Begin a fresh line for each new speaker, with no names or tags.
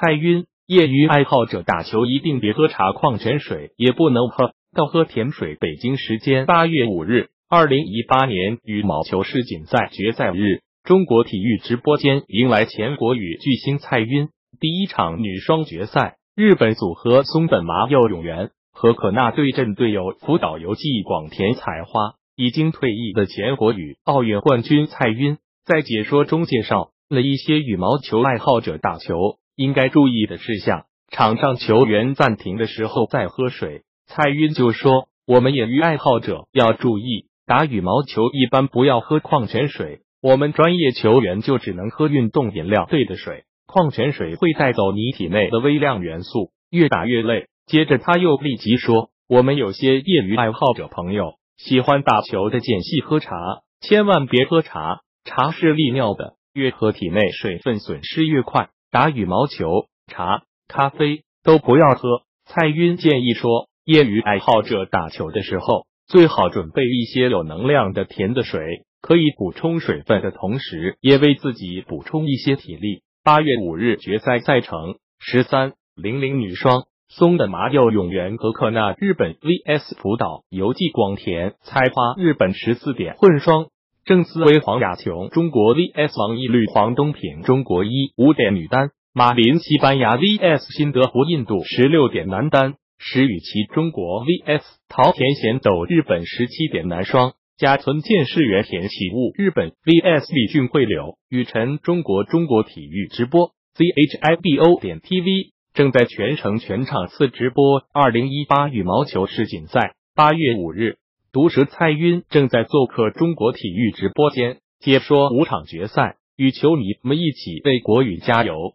蔡赟，业余爱好者打球一定别喝茶、矿泉水，也不能喝倒喝甜水。北京时间八月五日，二零一八年羽毛球世锦赛决赛日，中国体育直播间迎来前国羽巨星蔡赟第一场女双决赛，日本组合松本麻佑永元和可娜对阵队友福岛由纪广田彩花。已经退役的前国羽奥运冠军蔡赟在解说中介绍了一些羽毛球爱好者打球应该注意的事项。场上球员暂停的时候再喝水，蔡赟就说：“我们业余爱好者要注意，打羽毛球一般不要喝矿泉水，我们专业球员就只能喝运动饮料兑的水。矿泉水会带走你体内的微量元素，越打越累。”接着他又立即说：“我们有些业余爱好者朋友。”喜欢打球的间隙喝茶，千万别喝茶，茶是利尿的，越喝体内水分损失越快。打羽毛球，茶、咖啡都不要喝。蔡赟建议说，业余爱好者打球的时候，最好准备一些有能量的甜的水，可以补充水分的同时，也为自己补充一些体力。八月五日决赛赛程：十三零零女双。松的麻友永元和克纳日本 vs 福岛游纪广田菜花日本十四点混双郑思维黄雅琼中国 vs 王懿律黄东萍中国一五点女单马林西班牙 vs 新德湖印度十六点男单石宇奇中国 vs 桃田贤斗日本十七点男双加村健士原田启悟日本 vs 李俊慧柳雨辰中国中国体育直播 zhibo 点 tv。正在全程全场次直播二零一八羽毛球世锦赛。八月五日，毒舌蔡赟正在做客中国体育直播间，解说五场决赛，与球迷们一起为国羽加油。